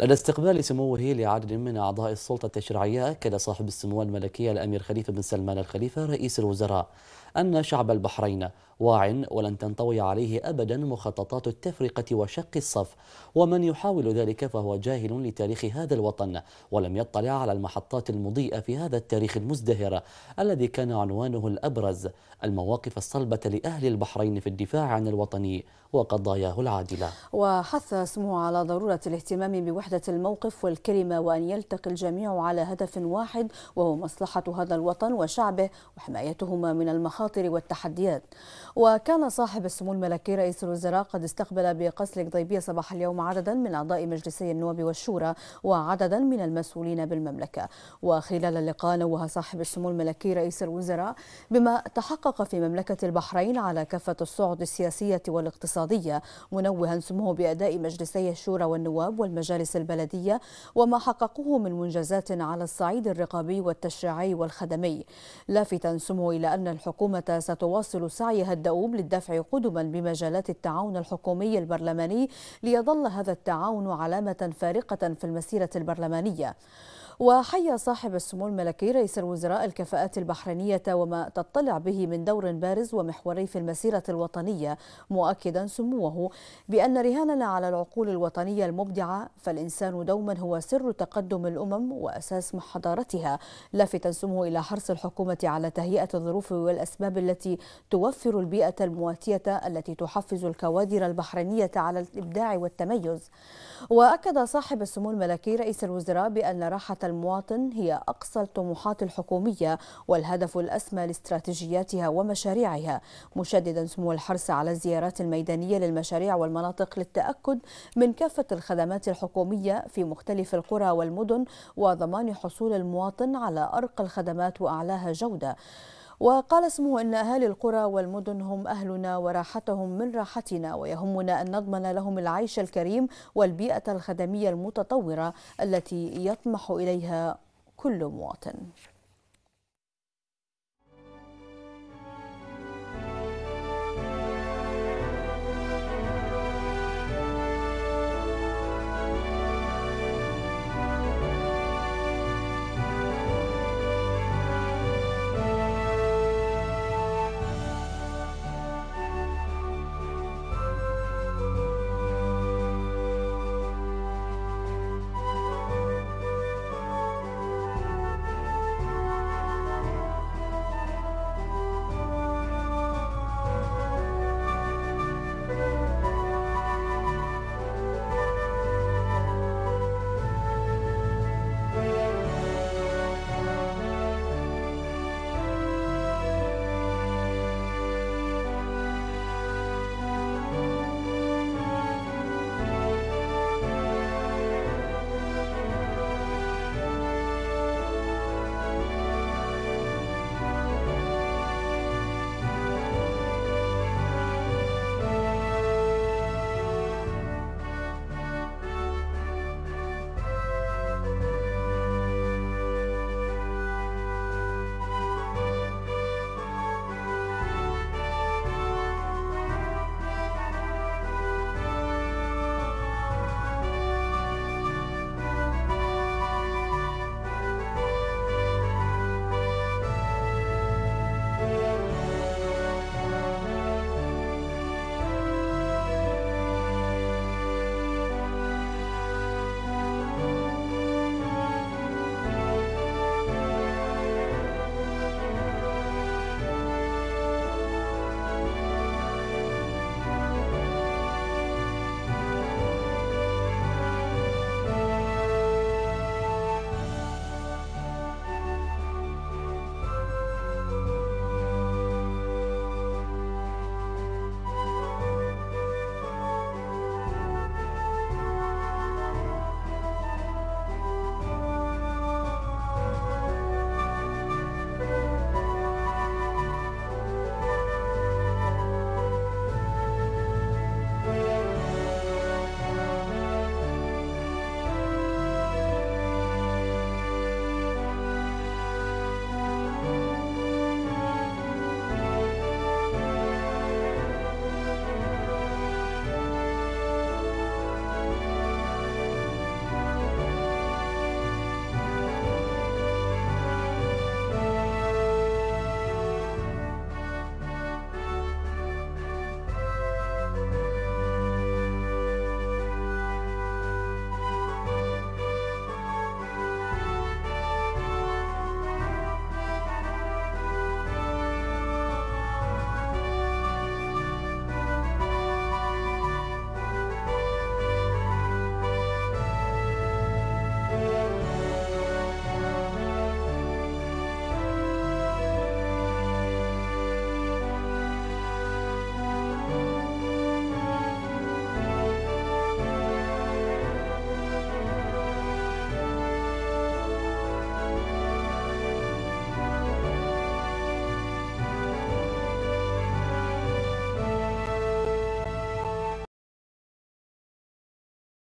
لدى استقبال سموه لعدد من أعضاء السلطة التشريعية أكد صاحب السمو الملكي الأمير خليفة بن سلمان الخليفة رئيس الوزراء أن شعب البحرين واع ولن تنطوي عليه أبدا مخططات التفرقة وشق الصف. ومن يحاول ذلك فهو جاهل لتاريخ هذا الوطن ولم يطلع على المحطات المضيئة في هذا التاريخ المزدهر الذي كان عنوانه الأبرز المواقف الصلبة لأهل البحرين في الدفاع عن الوطن وقضاياه العادلة. وحث اسمه على ضرورة الاهتمام بوحدة الموقف والكلمة وأن يلتقي الجميع على هدف واحد وهو مصلحة هذا الوطن وشعبه وحمايتهما من المخاطر والتحديات. وكان صاحب السمو الملكي رئيس الوزراء قد استقبل بقصر القضيبية صباح اليوم عددا من أعضاء مجلسي النواب والشورى وعددا من المسؤولين بالمملكة. وخلال اللقاء نوه صاحب السمو الملكي رئيس الوزراء بما تحقق في مملكة البحرين على كافة الصعد السياسية والاقتصادية منوها سموه بأداء مجلسي الشورى والنواب والمجالس البلدية وما حققوه من منجزات على الصعيد الرقابي والتشريعي والخدمي. لافتا سموه إلى أن الحكومة ستواصل سعيها الدؤوب للدفع قدما بمجالات التعاون الحكومي البرلماني ليظل هذا التعاون علامة فارقة في المسيرة البرلمانية. وحيا صاحب السمو الملكي رئيس الوزراء الكفاءات البحرينية وما تطلع به من دور بارز ومحوري في المسيرة الوطنية مؤكدا سموه بأن رهاننا على العقول الوطنية المبدعة فالإنسان دوما هو سر تقدم الأمم وأساس حضارتها لافتا سموه إلى حرص الحكومة على تهيئة الظروف والأسباب التي توفر البيئة المواتية التي تحفز الكوادر البحرينية على الإبداع والتميز. وأكد صاحب السمو الملكي رئيس الوزراء بأن راحة المواطن هي أقصى الطموحات الحكومية والهدف الأسمى لاستراتيجياتها ومشاريعها مشددا سمو الحرص على الزيارات الميدانية للمشاريع والمناطق للتأكد من كافة الخدمات الحكومية في مختلف القرى والمدن وضمان حصول المواطن على أرقى الخدمات وأعلاها جودة. وقال اسمه أن أهالي القرى والمدن هم أهلنا وراحتهم من راحتنا ويهمنا أن نضمن لهم العيش الكريم والبيئة الخدمية المتطورة التي يطمح إليها كل مواطن.